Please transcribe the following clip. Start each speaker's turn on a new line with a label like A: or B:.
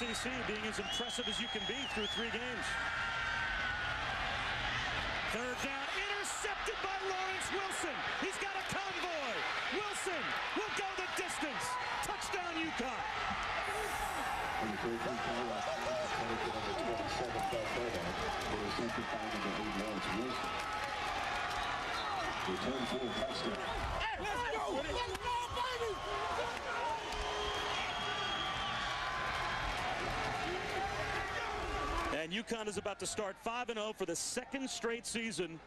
A: USC being as impressive as you can be through three games. Third down, intercepted by Lawrence Wilson. He's got a convoy. Wilson will go the distance. Touchdown, UConn.
B: Return for a touchdown.
A: And UConn is about to start 5-0 for the second straight season